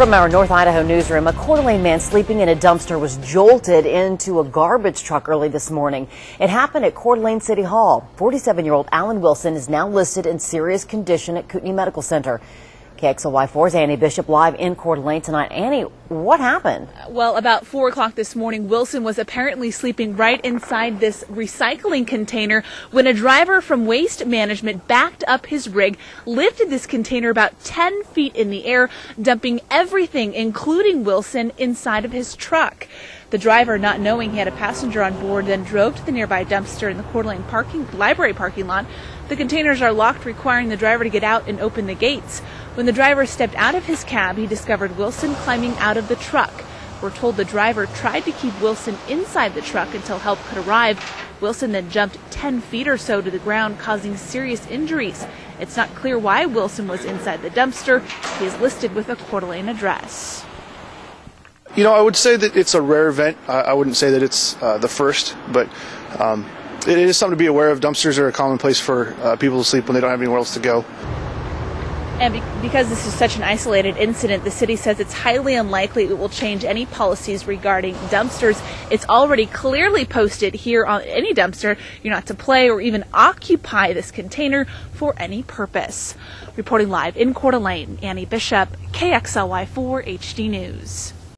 From our North Idaho newsroom, a Coeur d'Alene man sleeping in a dumpster was jolted into a garbage truck early this morning. It happened at Coeur d'Alene City Hall. 47-year-old Alan Wilson is now listed in serious condition at Kootenai Medical Center. KXLY4's Annie Bishop live in Coeur d'Alene tonight. Annie, what happened? Well, about 4 o'clock this morning, Wilson was apparently sleeping right inside this recycling container when a driver from Waste Management backed up his rig, lifted this container about 10 feet in the air, dumping everything, including Wilson, inside of his truck. The driver, not knowing he had a passenger on board, then drove to the nearby dumpster in the Coeur d'Alene parking, library parking lot. The containers are locked, requiring the driver to get out and open the gates. When the driver stepped out of his cab, he discovered Wilson climbing out of the truck. We're told the driver tried to keep Wilson inside the truck until help could arrive. Wilson then jumped 10 feet or so to the ground, causing serious injuries. It's not clear why Wilson was inside the dumpster. He is listed with a Coeur d'Alene address. You know, I would say that it's a rare event. I wouldn't say that it's uh, the first, but um, it is something to be aware of. Dumpsters are a common place for uh, people to sleep when they don't have anywhere else to go. And be- because this is such an isolated incident, the city says it's highly unlikely it will change any policies regarding dumpsters. It's already clearly posted here on any dumpster. You're not to play or even occupy this container for any purpose. Reporting live in Coeur Annie Bishop, KXLY4 HD News.